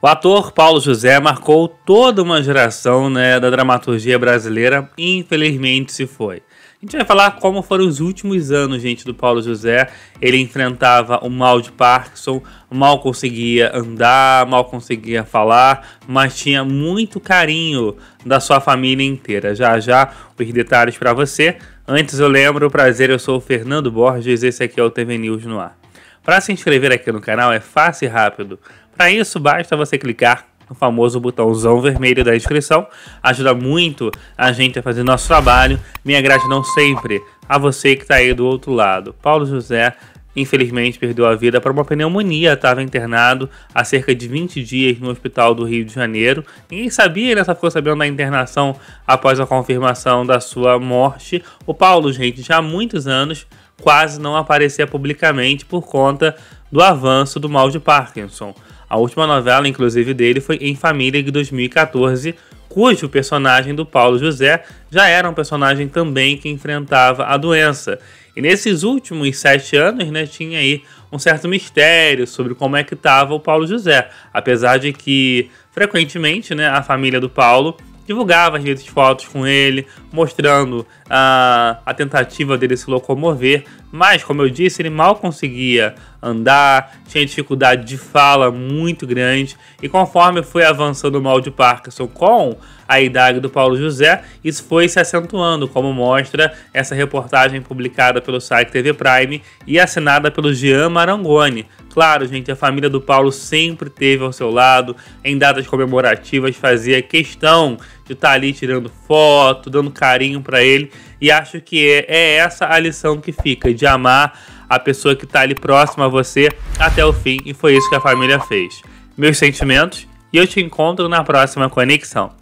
O ator Paulo José marcou toda uma geração né, da dramaturgia brasileira e infelizmente se foi. A gente vai falar como foram os últimos anos, gente, do Paulo José. Ele enfrentava o mal de Parkinson, mal conseguia andar, mal conseguia falar, mas tinha muito carinho da sua família inteira. Já já os detalhes para você. Antes eu lembro, prazer, eu sou o Fernando Borges, esse aqui é o TV News no ar. Para se inscrever aqui no canal é fácil e rápido. Para isso, basta você clicar no famoso botãozão vermelho da inscrição. Ajuda muito a gente a fazer nosso trabalho. Minha gratidão sempre a você que está aí do outro lado. Paulo José, infelizmente, perdeu a vida por uma pneumonia. Estava internado há cerca de 20 dias no hospital do Rio de Janeiro. Ninguém sabia, né? Só ficou sabendo da internação após a confirmação da sua morte. O Paulo, gente, já há muitos anos quase não aparecia publicamente por conta do avanço do mal de Parkinson. A última novela, inclusive, dele foi Em Família, de 2014, cujo personagem do Paulo José já era um personagem também que enfrentava a doença. E nesses últimos sete anos, né, tinha aí um certo mistério sobre como é que estava o Paulo José. Apesar de que, frequentemente, né, a família do Paulo divulgava as vezes fotos com ele, mostrando a, a tentativa dele se locomover, mas como eu disse, ele mal conseguia andar, tinha dificuldade de fala muito grande, e conforme foi avançando o mal de Parkinson com a idade do Paulo José, isso foi se acentuando, como mostra essa reportagem publicada pelo site TV Prime e assinada pelo Jean Marangoni. Claro, gente, a família do Paulo sempre teve ao seu lado, em datas comemorativas fazia questão de estar tá ali tirando foto, dando carinho para ele, e acho que é, é essa a lição que fica, de amar a pessoa que está ali próxima a você até o fim, e foi isso que a família fez. Meus sentimentos, e eu te encontro na próxima conexão.